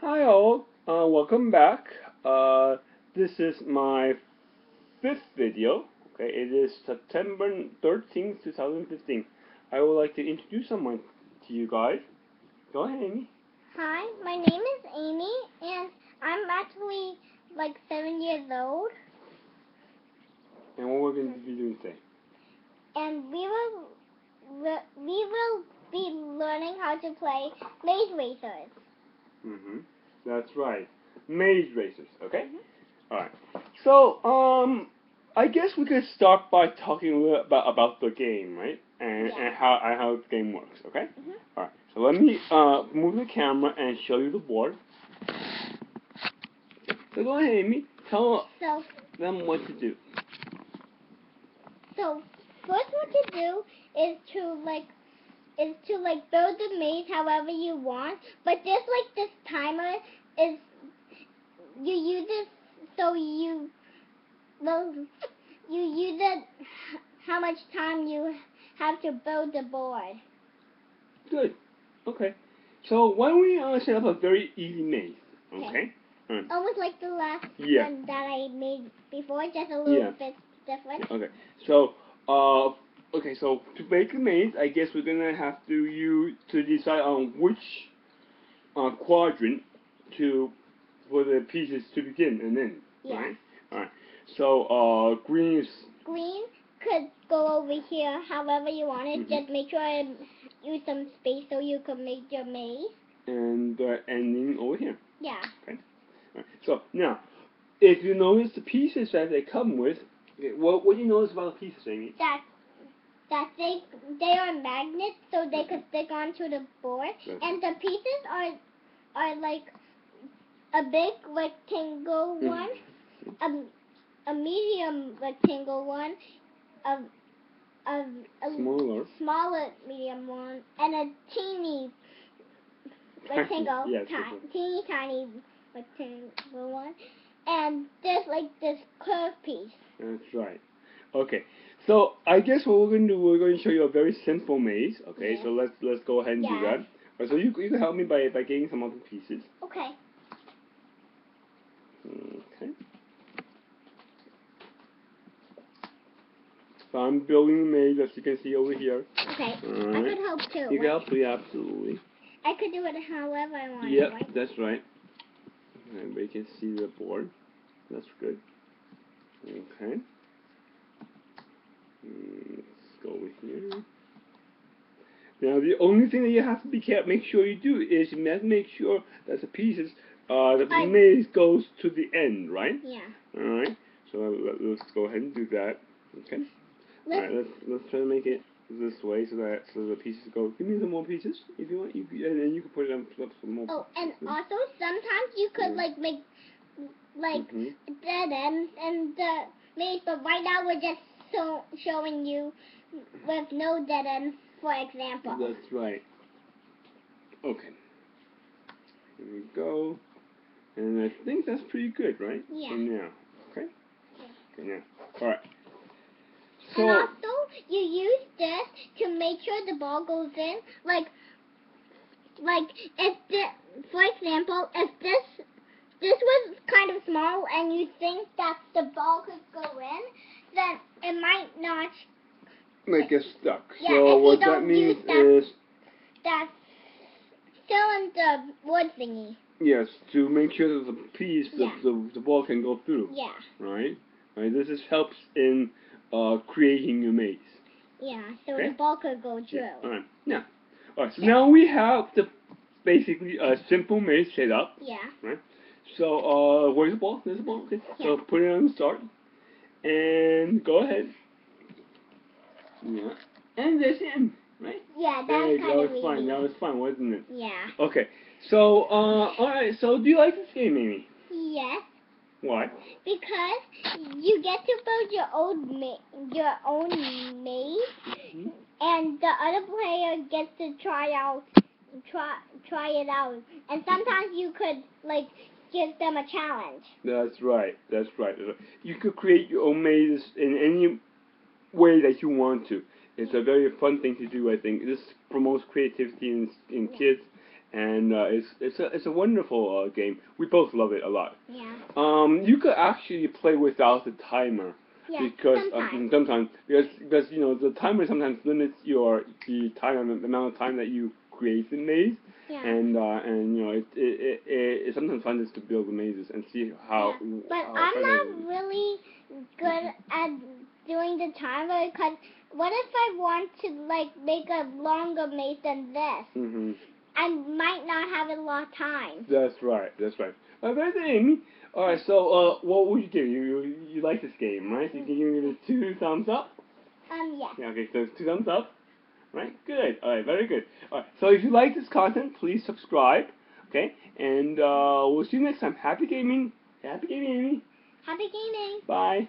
Hi all, uh, welcome back. Uh, this is my fifth video. Okay, it is September 13th, 2015. I would like to introduce someone to you guys. Go ahead, Amy. Hi, my name is Amy, and I'm actually like seven years old, And what we're going to be doing today? and we will we will be learning how to play Maze Racers. Mm-hmm. That's right. Maze racers. Okay. Mhm. All right. So, um, I guess we could start by talking a little about about the game, right? And Yeah. and how and how the game works. Okay. Mhm. All right. So let me uh move the camera and show you the board. So go ahead, Amy. Tell So, them what to do. so first what to do is to like is to like build the maze however you want, but just like this timer is you use it so you well you use it how much time you have to build the board. Good. Okay. So why don't we uh, set up a very easy maze? Okay. Okay. Almost like the last Yeah. one that I made before, just a little Yeah. bit different. Okay. So, uh, okay. So to make a maze, I guess we're gonna have to you to decide on which uh, quadrant to for the pieces to begin and end. Yeah. Right. All right. So, uh, green is Green could go over here however you want it. Mhm. Just make sure I use some space so you can make your maze. and uh, ending over here. Yeah. Okay. All right. So now, if you notice the pieces that they come with, okay, what what do you notice about the pieces, Amy? That that they they are magnets so they could stick onto the board. And the pieces are are like a big rectangle Mhm. one, a, a medium rectangle one, a, a, a Smaller. smaller medium one, and a teeny rectangle, Yes, ti- teeny tiny rectangle one, and just like this curved piece. That's right. Okay. So I guess what we're going to do, we're going to show you a very simple maze. Okay. Yeah. So let's let's go ahead and do that. Right, so you you can help me by by getting some of the pieces. Okay. Okay. So I'm building a maze as you can see over here. Okay. I Alright. could help too. You can help me absolutely. I could do it however I want. Yep, Right? that's right. And we can see the board. That's good. Okay. Mm, Let's go over here. Now the only thing that you have to be careful, make sure you do is you must make sure that the pieces, uh, the I- maze goes to the end, right? Yeah. All right. So let, let's go ahead and do that. Okay. All Let's, right. Let's let's try to make it this way so that so the pieces go. Give me some more pieces if you want. You, can- and then you can put it on up some more. oh, and pieces. also sometimes you could Mhm. like make like Mhm. dead ends and the maze, but right now we're just so showing you with no dead ends, for example. That's right. Okay. Here we go. And I think that's pretty good, right? Yeah. For now. Okay? Okay, now. Alright. And So, also, you use this to make sure the ball goes in. Like, like if the, for example, if this this was kind of small and you think that the ball could go in, it might not. make it stuck. Yeah, so, what that means that- is, in the wood thingy. yes, to make sure that the piece, Yeah. the, the, the ball can go through. Yeah, Right? Right? This is helps in uh, creating your maze. yeah. So Okay. the ball could go through. Yeah. Alright. Now, alright, so now we have the basically a simple maze set up. Yeah. Right. So, uh, where's the ball? There's the ball. Okay. So put it on the start, and go ahead. Yeah. And that's him, right? Yeah, There that's you kind of That was fun. That was fun, wasn't it? Yeah. Okay. So, uh, all right. So, do you like this game, Amy? Yes. Why? Because you get to build your own ma- your own maze, Mhm. and the other player gets to try out try try it out. And sometimes you could like give them a challenge. That's right. That's right. That's right. You could create your own mazes in any way that you want to. It's a very fun thing to do. I think this promotes creativity in in kids, and uh, it's it's a it's a wonderful uh, game. We both love it a lot. Yeah. Um, you could actually play without the timer Yeah. because sometimes. Uh, sometimes because because you know the timer sometimes limits your the time the amount of time that you create the maze yeah. and uh, and you know it it, it, it sometimes fun just to build the mazes and see how. Yeah, But how I'm not really good at doing the timer because what if I want to like make a longer maze than this? Mhm. I might not have a lot of time. That's right. That's right. Uh, Amy. All right. So, uh, what would you give? You you, you like this game, right? So you can give it two thumbs up. Um, yeah. Yeah. Okay. So two thumbs up. Right. Good. All right. Very good. All right. So if you like this content, please subscribe. Okay. And uh, we'll see you next time. Happy gaming. Happy gaming, Amy. Happy gaming. Bye.